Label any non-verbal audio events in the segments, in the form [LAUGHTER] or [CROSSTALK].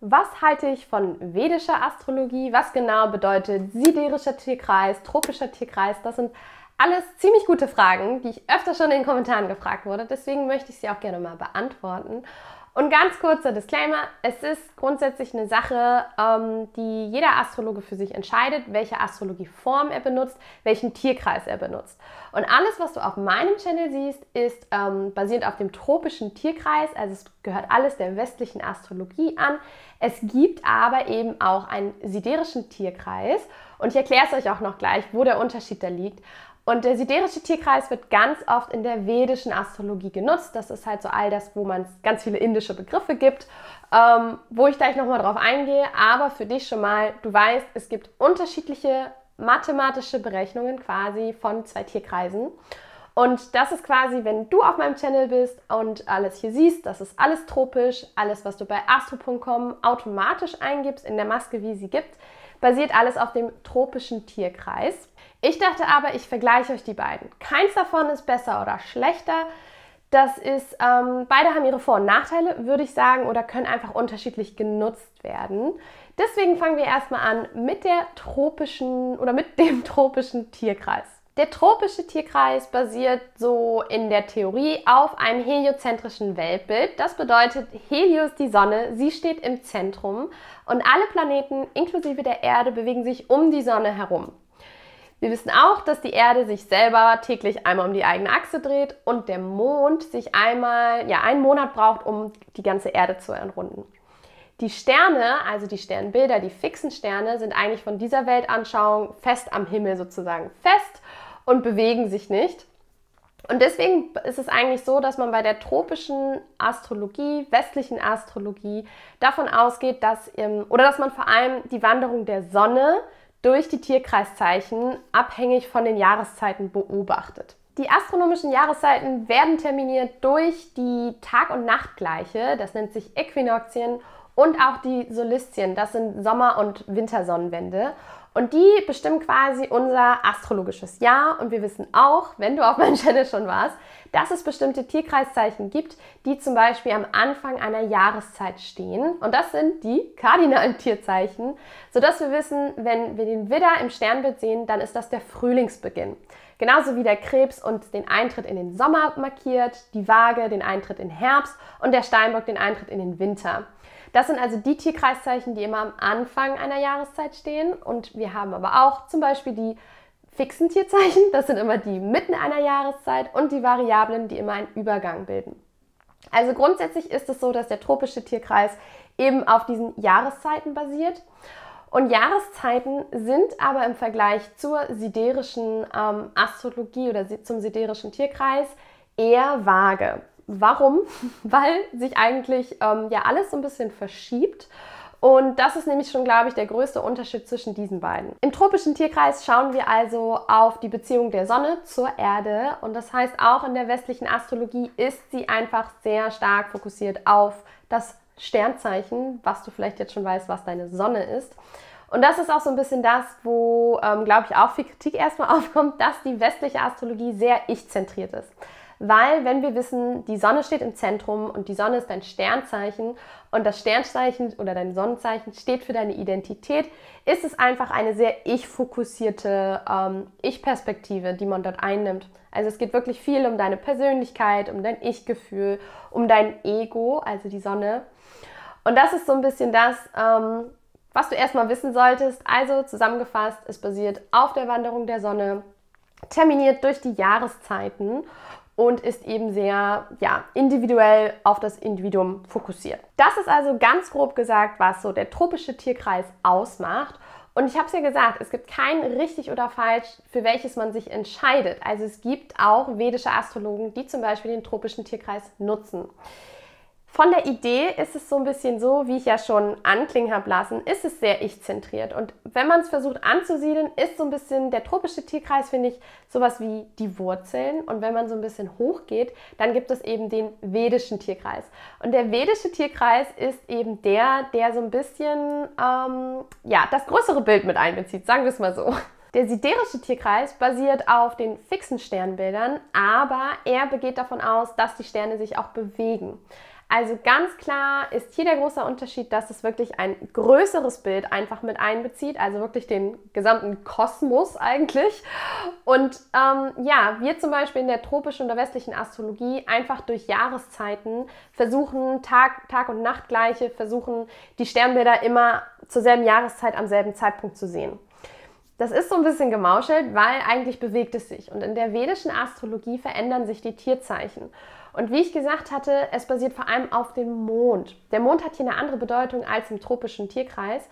Was halte ich von vedischer Astrologie? Was genau bedeutet siderischer Tierkreis, tropischer Tierkreis? Das sind alles ziemlich gute Fragen, die ich öfter schon in den Kommentaren gefragt wurde. Deswegen möchte ich sie auch gerne mal beantworten. Und ganz kurzer Disclaimer, es ist grundsätzlich eine Sache, ähm, die jeder Astrologe für sich entscheidet, welche Astrologieform er benutzt, welchen Tierkreis er benutzt. Und alles, was du auf meinem Channel siehst, ist ähm, basierend auf dem tropischen Tierkreis, also es gehört alles der westlichen Astrologie an. Es gibt aber eben auch einen siderischen Tierkreis und ich erkläre es euch auch noch gleich, wo der Unterschied da liegt. Und der siderische Tierkreis wird ganz oft in der vedischen Astrologie genutzt. Das ist halt so all das, wo man ganz viele indische Begriffe gibt, ähm, wo ich gleich nochmal drauf eingehe. Aber für dich schon mal, du weißt, es gibt unterschiedliche mathematische Berechnungen quasi von zwei Tierkreisen. Und das ist quasi, wenn du auf meinem Channel bist und alles hier siehst, das ist alles tropisch, alles, was du bei astro.com automatisch eingibst in der Maske, wie sie gibt, basiert alles auf dem tropischen Tierkreis. Ich dachte aber, ich vergleiche euch die beiden. Keins davon ist besser oder schlechter. Das ist, ähm, beide haben ihre Vor- und Nachteile, würde ich sagen, oder können einfach unterschiedlich genutzt werden. Deswegen fangen wir erstmal an mit der tropischen oder mit dem [LAUGHS] tropischen Tierkreis. Der tropische Tierkreis basiert so in der Theorie auf einem heliozentrischen Weltbild. Das bedeutet, Helios, die Sonne, sie steht im Zentrum und alle Planeten inklusive der Erde bewegen sich um die Sonne herum. Wir wissen auch, dass die Erde sich selber täglich einmal um die eigene Achse dreht und der Mond sich einmal, ja, einen Monat braucht, um die ganze Erde zu errunden. Die Sterne, also die Sternbilder, die fixen Sterne, sind eigentlich von dieser Weltanschauung fest am Himmel sozusagen fest und bewegen sich nicht. Und deswegen ist es eigentlich so, dass man bei der tropischen Astrologie, westlichen Astrologie, davon ausgeht, dass, oder dass man vor allem die Wanderung der Sonne durch die Tierkreiszeichen abhängig von den Jahreszeiten beobachtet. Die astronomischen Jahreszeiten werden terminiert durch die Tag- und Nachtgleiche, das nennt sich Äquinoxien, und auch die Solistien, das sind Sommer- und Wintersonnenwende. Und die bestimmen quasi unser astrologisches Jahr. Und wir wissen auch, wenn du auf meinem Channel schon warst, dass es bestimmte Tierkreiszeichen gibt, die zum Beispiel am Anfang einer Jahreszeit stehen. Und das sind die kardinalen Tierzeichen, sodass wir wissen, wenn wir den Widder im Sternbild sehen, dann ist das der Frühlingsbeginn. Genauso wie der Krebs uns den Eintritt in den Sommer markiert, die Waage den Eintritt in Herbst und der Steinbock den Eintritt in den Winter. Das sind also die Tierkreiszeichen, die immer am Anfang einer Jahreszeit stehen. Und wir haben aber auch zum Beispiel die fixen Tierzeichen, das sind immer die mitten einer Jahreszeit und die Variablen, die immer einen Übergang bilden. Also grundsätzlich ist es so, dass der tropische Tierkreis eben auf diesen Jahreszeiten basiert. Und Jahreszeiten sind aber im Vergleich zur siderischen ähm, Astrologie oder zum siderischen Tierkreis eher vage. Warum? [LAUGHS] Weil sich eigentlich ähm, ja alles so ein bisschen verschiebt und das ist nämlich schon, glaube ich, der größte Unterschied zwischen diesen beiden. Im tropischen Tierkreis schauen wir also auf die Beziehung der Sonne zur Erde. Und das heißt, auch in der westlichen Astrologie ist sie einfach sehr stark fokussiert auf das Sternzeichen, was du vielleicht jetzt schon weißt, was deine Sonne ist. Und das ist auch so ein bisschen das, wo, ähm, glaube ich, auch viel Kritik erstmal [LAUGHS] aufkommt, dass die westliche Astrologie sehr ich-zentriert ist. Weil, wenn wir wissen, die Sonne steht im Zentrum und die Sonne ist dein Sternzeichen und das Sternzeichen oder dein Sonnenzeichen steht für deine Identität, ist es einfach eine sehr ich-fokussierte ähm, Ich-Perspektive, die man dort einnimmt. Also es geht wirklich viel um deine Persönlichkeit, um dein Ich-Gefühl, um dein Ego, also die Sonne. Und das ist so ein bisschen das, ähm, was du erstmal wissen solltest. Also zusammengefasst, es basiert auf der Wanderung der Sonne, terminiert durch die Jahreszeiten und ist eben sehr ja, individuell auf das Individuum fokussiert. Das ist also ganz grob gesagt, was so der tropische Tierkreis ausmacht. Und ich habe es ja gesagt, es gibt kein richtig oder falsch, für welches man sich entscheidet. Also es gibt auch vedische Astrologen, die zum Beispiel den tropischen Tierkreis nutzen. Von der Idee ist es so ein bisschen so, wie ich ja schon anklingen habe lassen, ist es sehr ich-zentriert. Und wenn man es versucht anzusiedeln, ist so ein bisschen der tropische Tierkreis, finde ich, sowas wie die Wurzeln. Und wenn man so ein bisschen hochgeht, dann gibt es eben den vedischen Tierkreis. Und der vedische Tierkreis ist eben der, der so ein bisschen, ähm, ja, das größere Bild mit einbezieht, sagen wir es mal so. Der siderische Tierkreis basiert auf den fixen Sternbildern, aber er begeht davon aus, dass die Sterne sich auch bewegen. Also ganz klar ist hier der große Unterschied, dass es wirklich ein größeres Bild einfach mit einbezieht, also wirklich den gesamten Kosmos eigentlich. Und ähm, ja, wir zum Beispiel in der tropischen oder westlichen Astrologie einfach durch Jahreszeiten versuchen, Tag, Tag und Nachtgleiche, versuchen die Sternbilder immer zur selben Jahreszeit am selben Zeitpunkt zu sehen. Das ist so ein bisschen gemauschelt, weil eigentlich bewegt es sich. Und in der vedischen Astrologie verändern sich die Tierzeichen. Und wie ich gesagt hatte, es basiert vor allem auf dem Mond. Der Mond hat hier eine andere Bedeutung als im tropischen Tierkreis.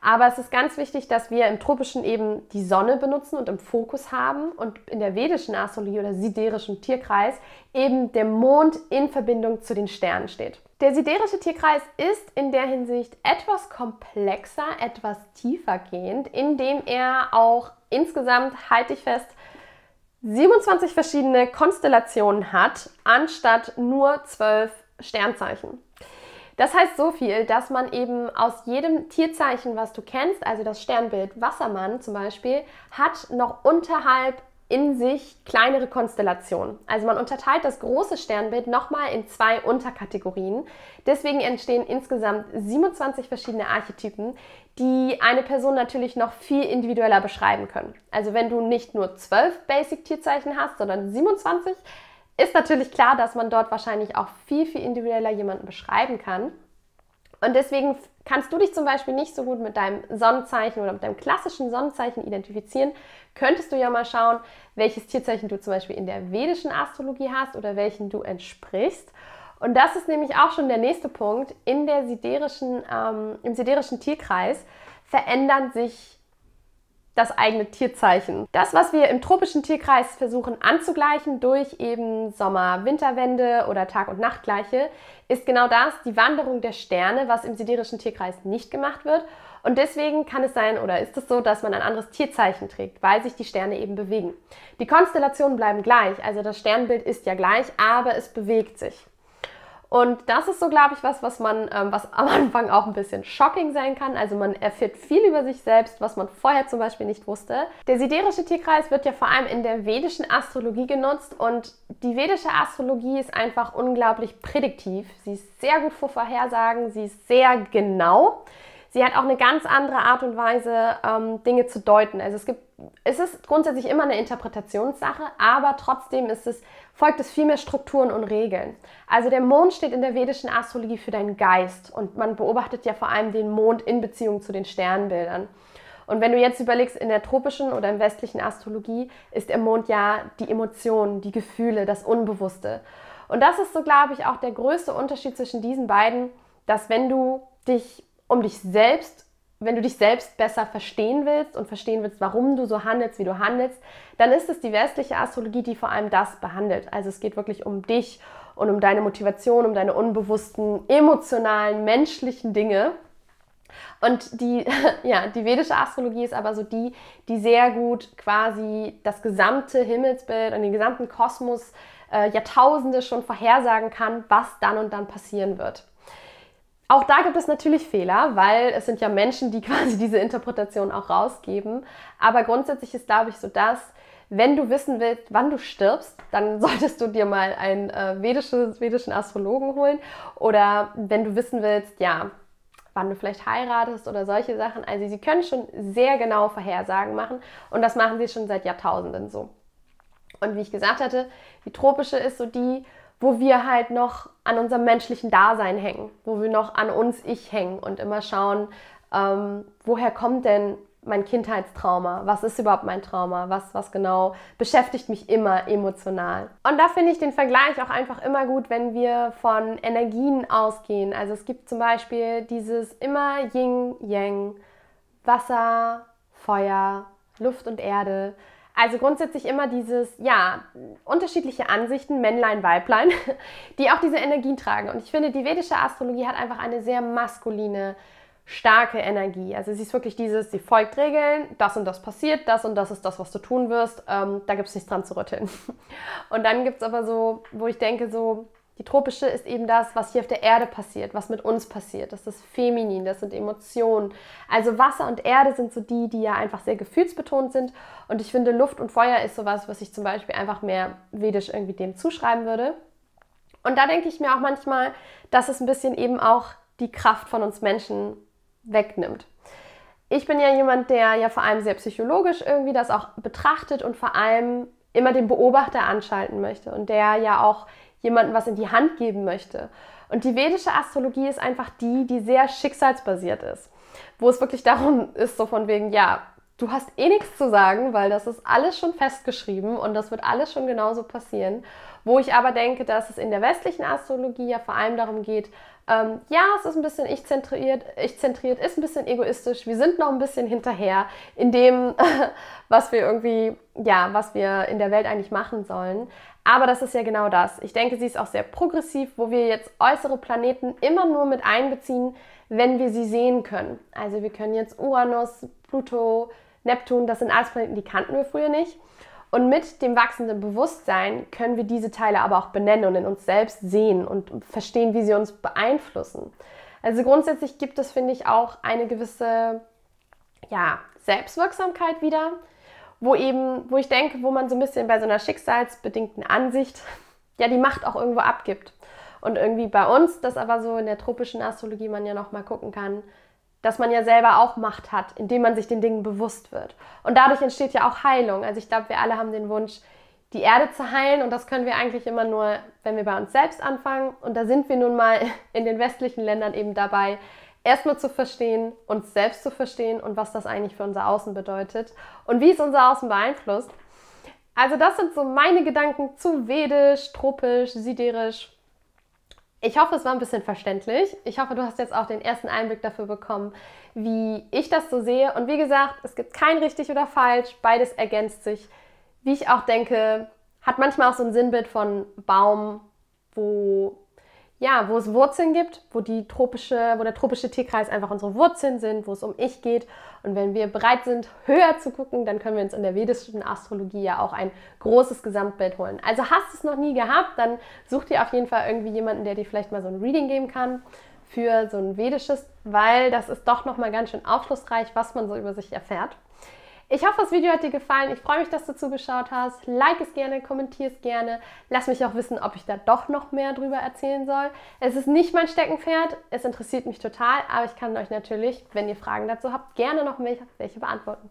Aber es ist ganz wichtig, dass wir im tropischen eben die Sonne benutzen und im Fokus haben und in der vedischen Astrologie oder siderischen Tierkreis eben der Mond in Verbindung zu den Sternen steht. Der siderische Tierkreis ist in der Hinsicht etwas komplexer, etwas tiefer gehend, indem er auch insgesamt, halte ich fest, 27 verschiedene Konstellationen hat, anstatt nur 12 Sternzeichen. Das heißt so viel, dass man eben aus jedem Tierzeichen, was du kennst, also das Sternbild Wassermann zum Beispiel, hat noch unterhalb in sich kleinere Konstellationen. Also man unterteilt das große Sternbild nochmal in zwei Unterkategorien. Deswegen entstehen insgesamt 27 verschiedene Archetypen, die eine Person natürlich noch viel individueller beschreiben können. Also wenn du nicht nur 12 Basic-Tierzeichen hast, sondern 27, ist natürlich klar, dass man dort wahrscheinlich auch viel, viel individueller jemanden beschreiben kann. Und deswegen kannst du dich zum Beispiel nicht so gut mit deinem Sonnenzeichen oder mit deinem klassischen Sonnenzeichen identifizieren, könntest du ja mal schauen, welches Tierzeichen du zum Beispiel in der vedischen Astrologie hast oder welchen du entsprichst. Und das ist nämlich auch schon der nächste Punkt. In der siderischen, ähm, Im siderischen Tierkreis verändern sich das eigene Tierzeichen. Das, was wir im tropischen Tierkreis versuchen anzugleichen durch eben Sommer-Winterwende oder Tag- und Nachtgleiche, ist genau das, die Wanderung der Sterne, was im siderischen Tierkreis nicht gemacht wird. Und deswegen kann es sein oder ist es so, dass man ein anderes Tierzeichen trägt, weil sich die Sterne eben bewegen. Die Konstellationen bleiben gleich, also das Sternbild ist ja gleich, aber es bewegt sich. Und das ist so, glaube ich, was, was man, ähm, was am [LAUGHS] Anfang auch ein bisschen shocking sein kann. Also man erfährt viel über sich selbst, was man vorher zum Beispiel nicht wusste. Der siderische Tierkreis wird ja vor allem in der vedischen Astrologie genutzt und die vedische Astrologie ist einfach unglaublich prädiktiv. Sie ist sehr gut vor Vorhersagen, sie ist sehr genau. Sie hat auch eine ganz andere Art und Weise, ähm, Dinge zu deuten. Also es gibt, es ist grundsätzlich immer eine Interpretationssache, aber trotzdem ist es folgt es viel mehr Strukturen und Regeln. Also der Mond steht in der vedischen Astrologie für deinen Geist und man beobachtet ja vor allem den Mond in Beziehung zu den Sternbildern. Und wenn du jetzt überlegst, in der tropischen oder im westlichen Astrologie ist der Mond ja die Emotionen, die Gefühle, das Unbewusste. Und das ist so, glaube ich, auch der größte Unterschied zwischen diesen beiden, dass wenn du dich um dich selbst wenn du dich selbst besser verstehen willst und verstehen willst, warum du so handelst, wie du handelst, dann ist es die westliche Astrologie, die vor allem das behandelt. Also es geht wirklich um dich und um deine Motivation, um deine unbewussten, emotionalen, menschlichen Dinge. Und die, [LAUGHS] ja, die vedische Astrologie ist aber so die, die sehr gut quasi das gesamte Himmelsbild und den gesamten Kosmos äh, Jahrtausende schon vorhersagen kann, was dann und dann passieren wird. Auch da gibt es natürlich Fehler, weil es sind ja Menschen, die [LAUGHS] quasi diese Interpretation auch rausgeben. Aber grundsätzlich ist, glaube ich, so dass, wenn du wissen willst, wann du stirbst, dann [LAUGHS] solltest du dir mal einen äh, vedisches, vedischen Astrologen holen. Oder wenn du wissen willst, ja, wann du vielleicht heiratest oder solche Sachen. Also sie können schon sehr genau Vorhersagen machen und das machen sie schon seit Jahrtausenden so. Und wie ich gesagt hatte, die tropische ist so die, wo wir halt noch an unserem menschlichen Dasein hängen, wo wir noch an uns Ich hängen und immer schauen, ähm, woher kommt denn mein Kindheitstrauma? Was ist überhaupt mein Trauma? Was, was genau beschäftigt mich immer emotional? Und da finde ich den Vergleich auch einfach immer gut, wenn wir von Energien ausgehen. Also es gibt zum Beispiel dieses immer Yin, Yang, Wasser, Feuer, Luft und Erde. Also grundsätzlich immer dieses, ja, unterschiedliche Ansichten, Männlein, Weiblein, [LAUGHS] die auch diese Energien tragen. Und ich finde, die vedische Astrologie hat einfach eine sehr maskuline, starke Energie. Also sie ist wirklich dieses, sie folgt Regeln, das und das passiert, das und das ist das, was du tun wirst. Ähm, da gibt es nichts dran zu rütteln. [LAUGHS] Und dann gibt es aber so, wo ich denke, so, die tropische ist eben das, was hier auf der Erde passiert, was mit uns passiert. Das ist feminin, das sind Emotionen. Also Wasser und Erde sind so die, die ja einfach sehr gefühlsbetont sind. Und ich finde, Luft und Feuer ist sowas, was ich zum Beispiel einfach mehr vedisch irgendwie dem zuschreiben würde. Und da denke ich mir auch manchmal, dass es ein bisschen eben auch die Kraft von uns Menschen wegnimmt. Ich bin ja jemand, der ja vor allem sehr psychologisch irgendwie das auch betrachtet und vor allem immer den Beobachter anschalten möchte und der ja auch jemandem was in die Hand geben möchte. Und die vedische Astrologie ist einfach die, die sehr schicksalsbasiert ist, wo es wirklich darum ist, so von wegen, ja, du hast eh nichts zu sagen, weil das ist alles schon festgeschrieben und das wird alles schon genauso passieren. Wo ich aber denke, dass es in der westlichen Astrologie ja vor allem darum geht, ähm, ja, es ist ein bisschen ich-zentriert, ich-zentriert, ist ein bisschen egoistisch. Wir sind noch ein bisschen hinterher in dem, [LAUGHS] was wir irgendwie, ja, was wir in der Welt eigentlich machen sollen. Aber das ist ja genau das. Ich denke, sie ist auch sehr progressiv, wo wir jetzt äußere Planeten immer nur mit einbeziehen, wenn wir sie sehen können. Also wir können jetzt Uranus, Pluto, Neptun, das sind alles Planeten, die kannten wir früher nicht. Und mit dem wachsenden Bewusstsein können wir diese Teile aber auch benennen und in uns selbst sehen und verstehen, wie sie uns beeinflussen. Also grundsätzlich gibt es, finde ich, auch eine gewisse ja, Selbstwirksamkeit wieder, wo eben, wo ich denke, wo man so ein bisschen bei so einer schicksalsbedingten Ansicht [LAUGHS] ja die Macht auch irgendwo abgibt. Und irgendwie bei uns, das aber so in der tropischen Astrologie man ja noch mal gucken kann, dass man ja selber auch Macht hat, indem man sich den Dingen bewusst wird. Und dadurch entsteht ja auch Heilung. Also ich glaube, wir alle haben den Wunsch, die Erde zu heilen und das können wir eigentlich immer nur, wenn wir bei uns selbst anfangen. Und da sind wir nun mal [LAUGHS] in den westlichen Ländern eben dabei, erstmal zu verstehen, uns selbst zu verstehen und was das eigentlich für unser Außen bedeutet und wie es unser Außen beeinflusst. Also das sind so meine Gedanken zu vedisch, tropisch, siderisch ich hoffe, es war ein bisschen verständlich. Ich hoffe, du hast jetzt auch den ersten Einblick dafür bekommen, wie ich das so sehe. Und wie gesagt, es gibt kein richtig oder falsch. Beides ergänzt sich. Wie ich auch denke, hat manchmal auch so ein Sinnbild von Baum, wo ja, wo es Wurzeln gibt, wo, die tropische, wo der tropische Tierkreis einfach unsere Wurzeln sind, wo es um Ich geht. Und wenn wir bereit sind, höher zu gucken, dann können wir uns in der vedischen Astrologie ja auch ein großes Gesamtbild holen. Also hast du es noch nie gehabt, dann such dir auf jeden Fall irgendwie jemanden, der dir vielleicht mal so ein Reading geben kann für so ein vedisches, weil das ist doch nochmal ganz schön aufschlussreich, was man so über sich erfährt. Ich hoffe, das Video hat dir gefallen. Ich freue mich, dass du zugeschaut hast. Like es gerne, kommentier es gerne. Lass mich auch wissen, ob ich da doch noch mehr drüber erzählen soll. Es ist nicht mein Steckenpferd. Es interessiert mich total, aber ich kann euch natürlich, wenn ihr Fragen dazu habt, gerne noch welche beantworten.